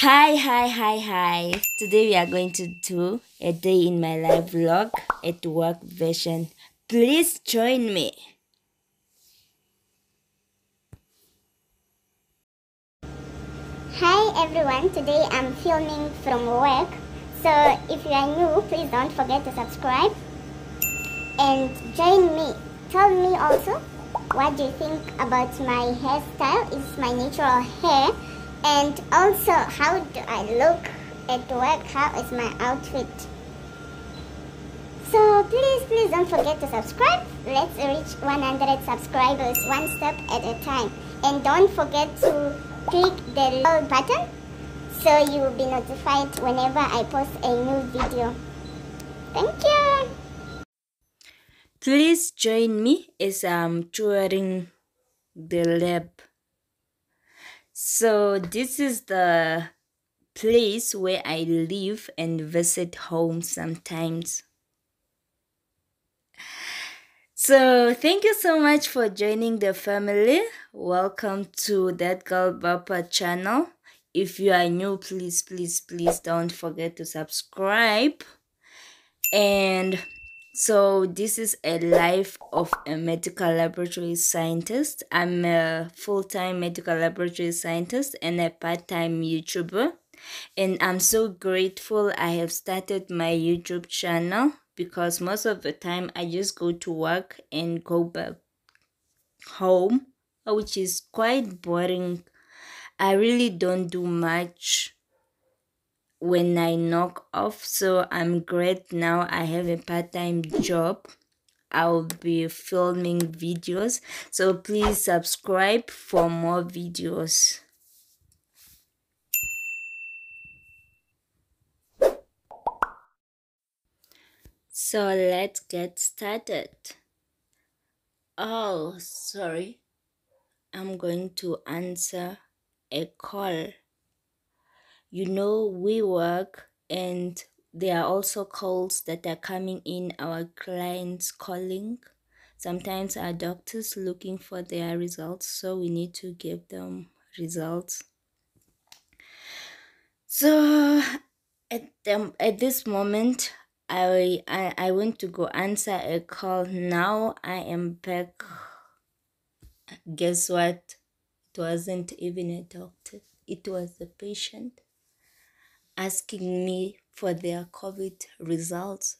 Hi, hi, hi, hi. Today we are going to do a day in my life vlog at work version. Please join me. Hi everyone, today I'm filming from work. So if you are new, please don't forget to subscribe and join me. Tell me also what do you think about my hairstyle? Is my natural hair? And also how do I look at work? How is my outfit? So please, please don't forget to subscribe. Let's reach 100 subscribers one step at a time. And don't forget to click the bell button so you will be notified whenever I post a new video. Thank you. Please join me as I'm touring the lab. So this is the place where I live and visit home sometimes. So thank you so much for joining the family. Welcome to That Girl Vapa channel. If you are new, please, please, please don't forget to subscribe. And so this is a life of a medical laboratory scientist. I'm a full-time medical laboratory scientist and a part-time YouTuber. And I'm so grateful I have started my YouTube channel because most of the time I just go to work and go back home, which is quite boring. I really don't do much when I knock off. So I'm great now. I have a part time job. I'll be filming videos. So please subscribe for more videos. So let's get started. Oh, sorry. I'm going to answer a call you know we work and there are also calls that are coming in our clients calling. Sometimes our doctors looking for their results so we need to give them results. So at them at this moment I, I i want to go answer a call. Now i am back. Guess what? It wasn't even a doctor. It was a patient asking me for their COVID results.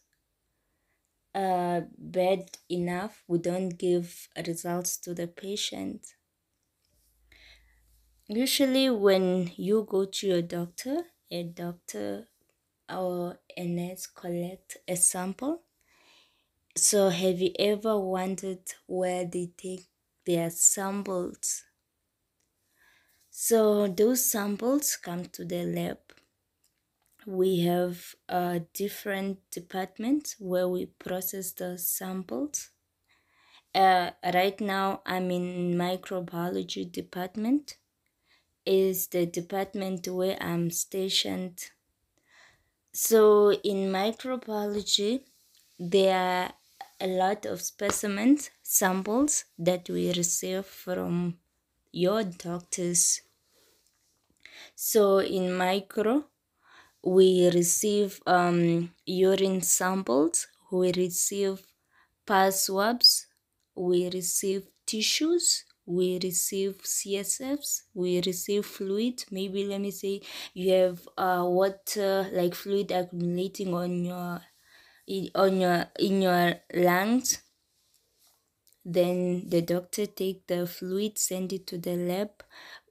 Uh, bad enough, we don't give results to the patient. Usually, when you go to your doctor, a doctor or a nurse collect a sample. So, have you ever wondered where they take their samples? So, those samples come to the lab we have a different department where we process the samples. Uh, right now, I'm in microbiology department. Is the department where I'm stationed. So in microbiology, there are a lot of specimens, samples that we receive from your doctors. So in micro, we receive um, urine samples, we receive pus swabs, we receive tissues, we receive CSFs, we receive fluid. Maybe let me say you have uh, water like fluid accumulating on your on your in your lungs. Then the doctor take the fluid, send it to the lab.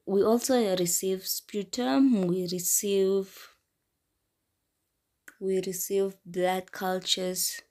We also receive sputum. We receive we receive blood cultures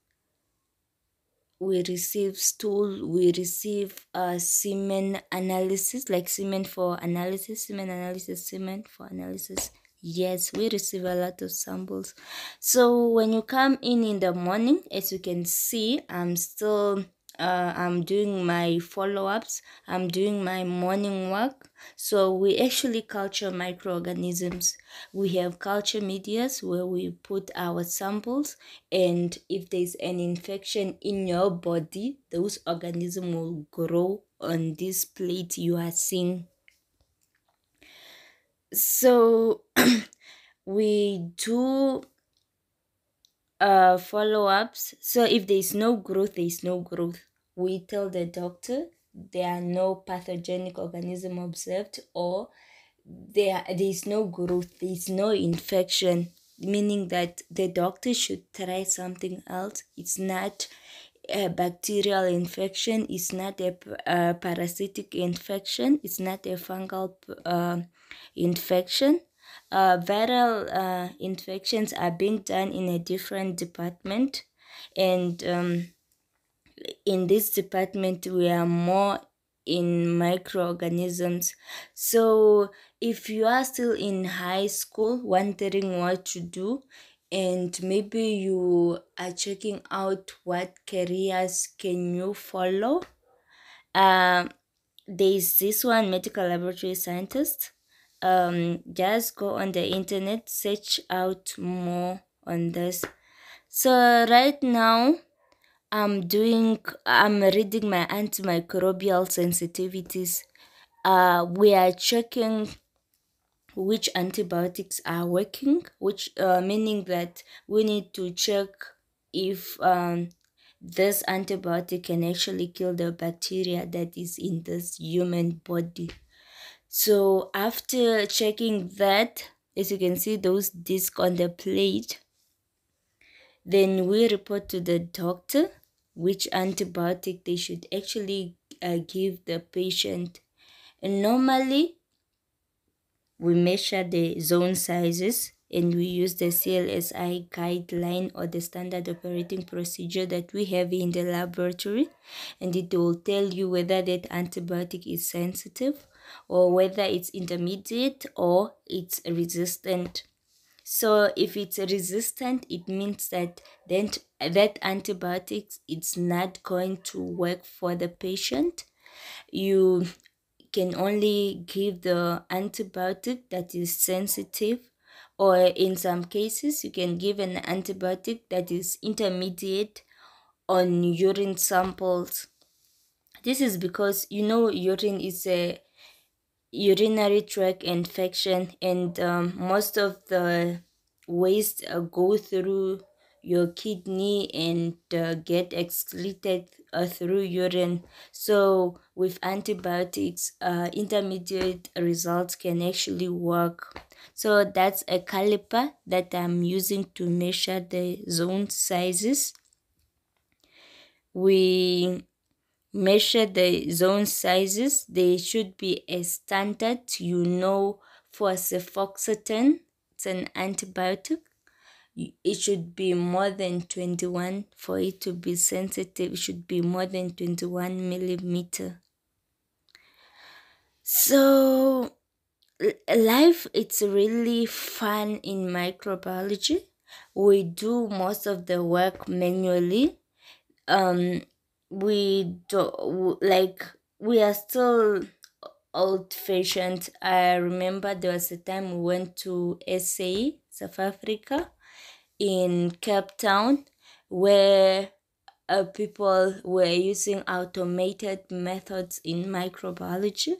we receive stool we receive uh, semen analysis like semen for analysis semen analysis semen for analysis. Yes we receive a lot of samples. So when you come in in the morning as you can see i'm still uh, I'm doing my follow ups, I'm doing my morning work. So, we actually culture microorganisms. We have culture medias where we put our samples, and if there's an infection in your body, those organisms will grow on this plate you are seeing. So, we do uh follow-ups. So if there is no growth there is no growth. We tell the doctor there are no pathogenic organism observed or there there is no growth there is no infection meaning that the doctor should try something else. It's not a bacterial infection it's not a parasitic infection it's not a fungal uh, infection uh, viral uh, infections are being done in a different department and um, in this department we are more in microorganisms. So if you are still in high school wondering what to do and maybe you are checking out what careers can you follow um there's this one medical laboratory scientist um just go on the internet search out more on this. So right now i'm doing i'm reading my antimicrobial sensitivities. Uh we are checking which antibiotics are working which uh, meaning that we need to check if um this antibiotic can actually kill the bacteria that is in this human body so after checking that as you can see those discs on the plate then we report to the doctor which antibiotic they should actually uh, give the patient. And normally we measure the zone sizes and we use the CLSI guideline or the standard operating procedure that we have in the laboratory and it will tell you whether that antibiotic is sensitive or whether it's intermediate or it's resistant. So if it's resistant, it means that then that antibiotics it's not going to work for the patient. You can only give the antibiotic that is sensitive or in some cases you can give an antibiotic that is intermediate on urine samples. This is because you know urine is a urinary tract infection and um, most of the waste uh, go through your kidney and uh, get excreted uh, through urine so with antibiotics uh, intermediate results can actually work so that's a caliper that i'm using to measure the zone sizes. We measure the zone sizes. They should be a standard you know for cefoxitin it's an antibiotic. It should be more than 21 for it to be sensitive it should be more than 21 millimeter. So life it's really fun in microbiology. We do most of the work manually. Um we do like we are still old fashioned i remember there was a time we went to sa south africa in cape town where uh, people were using automated methods in microbiology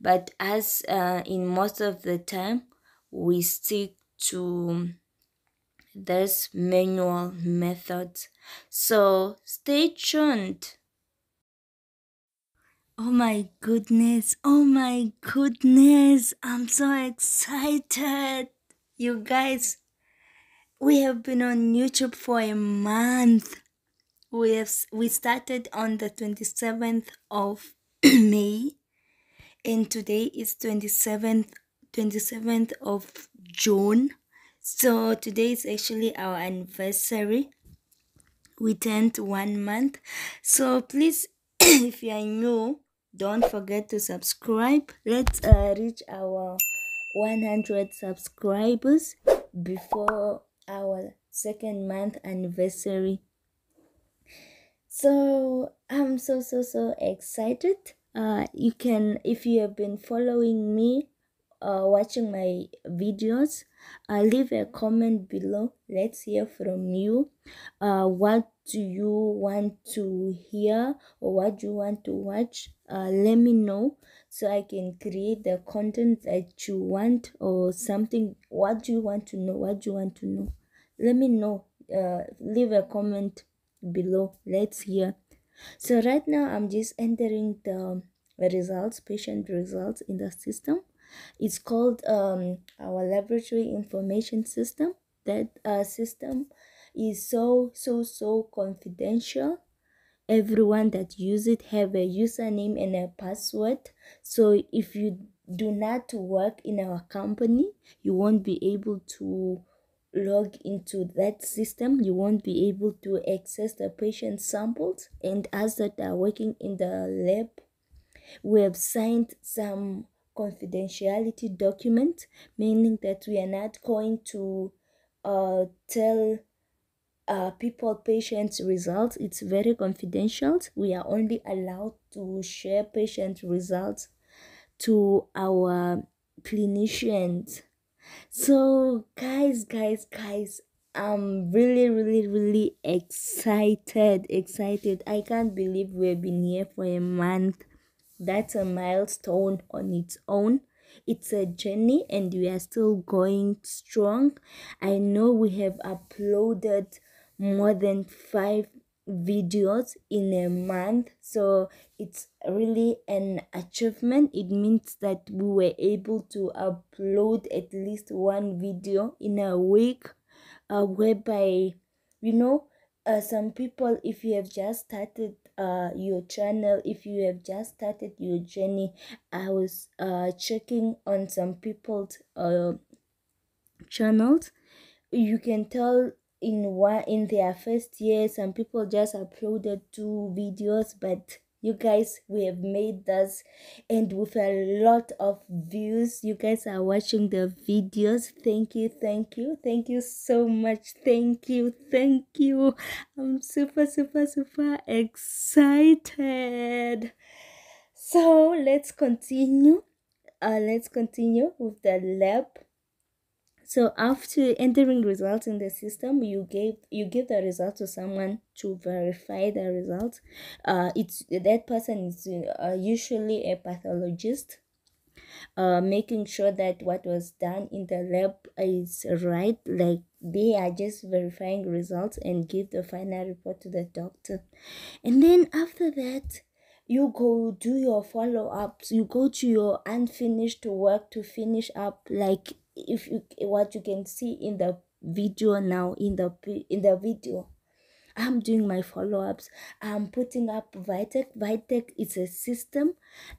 but as uh, in most of the time we stick to this manual methods so stay tuned Oh my goodness. Oh my goodness. I'm so excited. You guys, we have been on YouTube for a month. We have we started on the 27th of May and today is 27th 27th of June. So today is actually our anniversary we turned one month. So please, if you are new, don't forget to subscribe. Let's uh, reach our 100 subscribers before our second month anniversary. So I'm so so so excited. Uh, you can if you have been following me uh, watching my videos. Uh, leave a comment below. Let's hear from you. Uh, what do you want to hear or what do you want to watch? Uh, let me know so I can create the content that you want or something. What do you want to know? What do you want to know? Let me know. Uh, leave a comment below. Let's hear. So right now I'm just entering the results, patient results in the system. It's called um, our laboratory information system. That uh, system is so so so confidential. Everyone that use it have a username and a password. So if you do not work in our company, you won't be able to log into that system you won't be able to access the patient samples. And as that are working in the lab we have signed some confidentiality document meaning that we are not going to uh, tell uh, people patients results. It's very confidential. We are only allowed to share patient results to our clinicians so, guys, guys, guys, I'm really, really, really excited. Excited. I can't believe we've been here for a month. That's a milestone on its own. It's a journey and we are still going strong. I know we have uploaded more than five videos in a month so it's really an achievement. It means that we were able to upload at least one video in a week uh, whereby you know uh, some people if you have just started uh, your channel if you have just started your journey i was uh, checking on some people's uh, channels. You can tell in one in their first year some people just uploaded two videos but you guys we have made this and with a lot of views you guys are watching the videos. Thank you thank you thank you so much. Thank you thank you. I'm super super super excited. So let's continue uh let's continue with the lab so after entering results in the system, you gave you give the result to someone to verify the result. Uh, it's that person is uh, usually a pathologist, uh, making sure that what was done in the lab is right. Like they are just verifying results and give the final report to the doctor, and then after that you go do your follow ups you go to your unfinished work to finish up like if you what you can see in the video now in the in the video i'm doing my follow-ups. I'm putting up VITEK VITEK is a system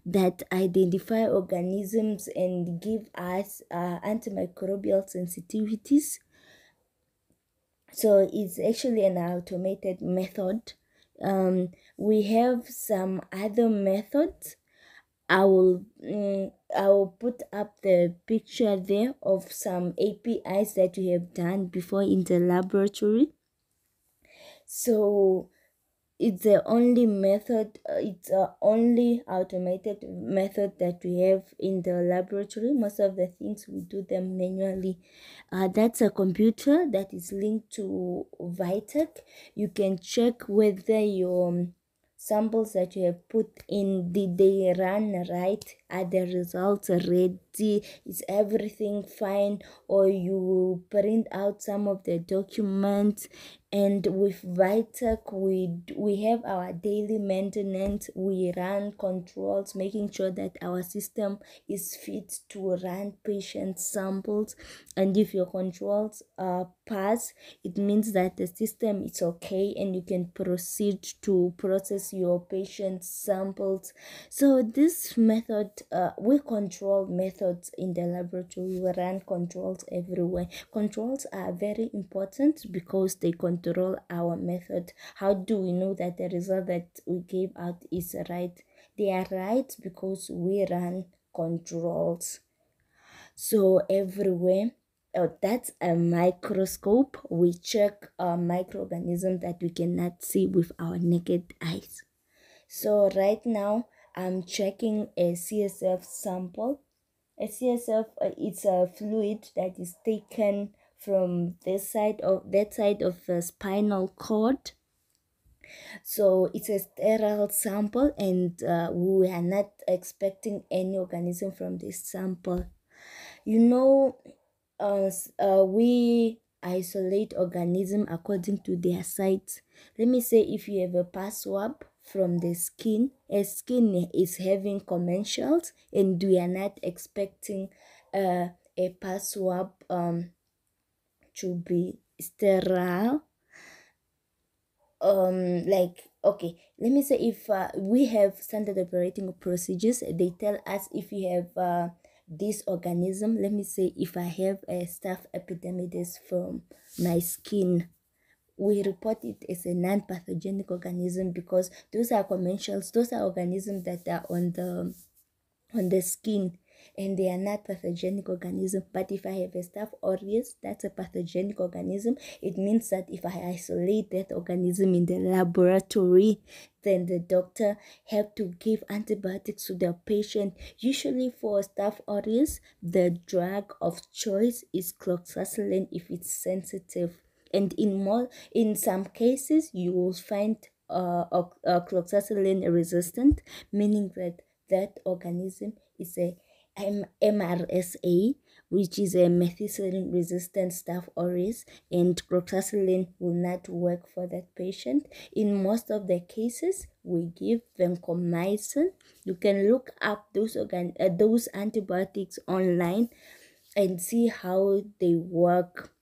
that identify organisms and give us uh, antimicrobial sensitivities. So it's actually an automated method. Um, we have some other methods I will mm, I will put up the picture there of some APIs that we have done before in the laboratory. So it's the only method uh, it's the only automated method that we have in the laboratory. Most of the things we do them manually. Uh, that's a computer that is linked to VITEK. You can check whether your samples that you have put in did they run right are the results ready. Is everything fine or you print out some of the documents? And with VITEK we we have our daily maintenance. We run controls making sure that our system is fit to run patient samples. And if your controls uh, pass it means that the system is okay and you can proceed to process your patient samples. So this method uh, we control methods in the laboratory we run controls everywhere. Controls are very important because they control our method. How do we know that the result that we gave out is right? They are right because we run controls. So everywhere oh, that's a microscope. We check a microorganism that we cannot see with our naked eyes. So right now i'm checking a csf sample. A CSF uh, it's a fluid that is taken from this side of that side of the spinal cord. So it's a sterile sample and uh, we are not expecting any organism from this sample. You know uh, uh, we isolate organism according to their size let me say if you have a pus swab from the skin. A skin is having commensals and we are not expecting uh, a pus swab um, to be sterile. Um like okay let me say if uh, we have standard operating procedures they tell us if you have uh, this organism. Let me say if i have a staph epidermidis from my skin we report it as a non-pathogenic organism because those are commensals those are organisms that are on the on the skin and they are not pathogenic organism. But if i have a staph aureus that's a pathogenic organism. It means that if i isolate that organism in the laboratory then the doctor have to give antibiotics to the patient. Usually for staph aureus the drug of choice is cloxacillin if it's sensitive and in more in some cases you will find uh, uh, cloxacillin resistant meaning that that organism is a M- MRSA, which is a methicillin resistant staph aureus, and cloxacillin will not work for that patient. In most of the cases, we give vancomycin. You can look up those organ- uh, those antibiotics online and see how they work.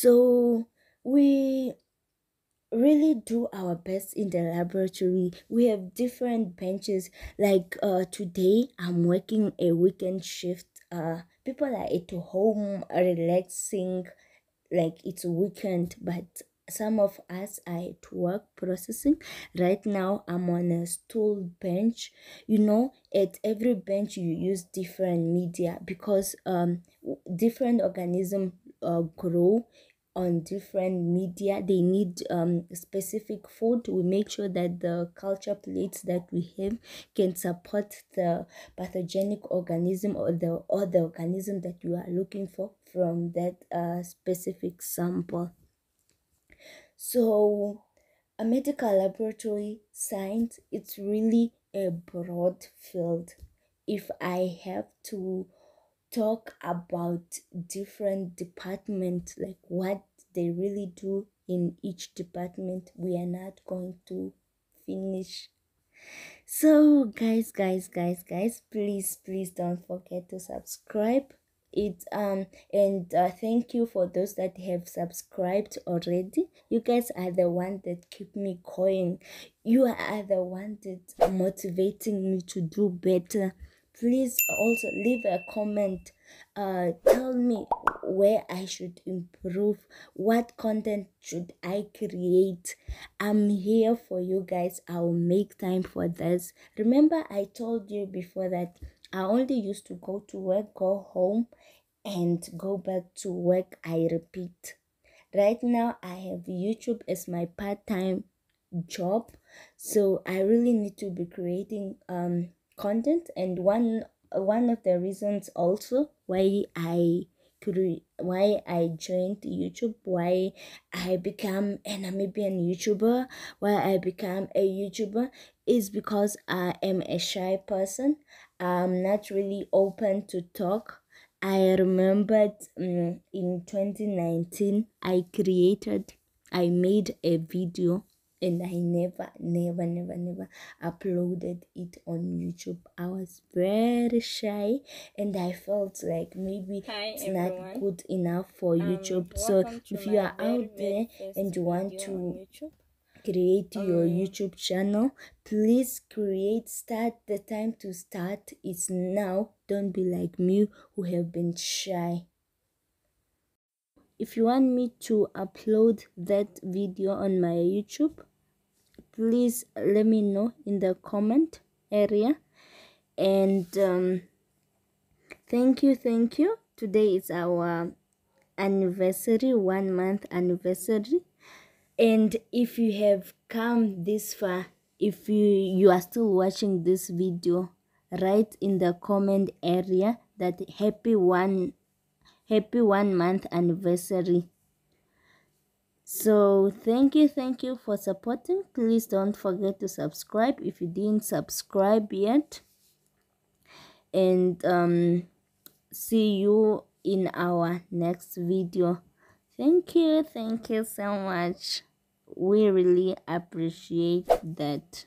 So we really do our best in the laboratory. We have different benches. Like uh today i'm working a weekend shift. Uh people are at home relaxing. Like it's a weekend but some of us are at work processing. Right now i'm on a stool bench. You know at every bench you use different media because um different organism uh, grow on different media. They need um, specific food. We make sure that the culture plates that we have can support the pathogenic organism or the or the organism that you are looking for from that uh, specific sample. So a medical laboratory science it's really a broad field. If i have to talk about different departments like what they really do in each department we are not going to finish. So guys guys guys guys please please don't forget to subscribe. It um and uh, thank you for those that have subscribed already. You guys are the one that keep me going. You are the one that motivating me to do better please also leave a comment. Uh tell me where i should improve what content should i create. I'm here for you guys. I'll make time for this. Remember i told you before that i only used to go to work go home and go back to work i repeat. Right now i have youtube as my part-time job so i really need to be creating um content and one one of the reasons also why i cre- why i joined youtube why i become a namibian youtuber why i become a youtuber is because i am a shy person. I'm not really open to talk. I remembered um, in 2019 i created i made a video and I never, never, never, never uploaded it on YouTube. I was very shy and I felt like maybe Hi, it's everyone. not good enough for Um, YouTube. So if you are out there and you want to create your Um, YouTube channel, please create start the time to start is now. Don't be like me who have been shy. If you want me to upload that video on my YouTube, please let me know in the comment area. And um, thank you thank you. Today is our anniversary one month anniversary. And if you have come this far if you you are still watching this video write in the comment area that happy one happy one month anniversary so thank you thank you for supporting. Please don't forget to subscribe if you didn't subscribe yet. And um see you in our next video. Thank you thank you so much. We really appreciate that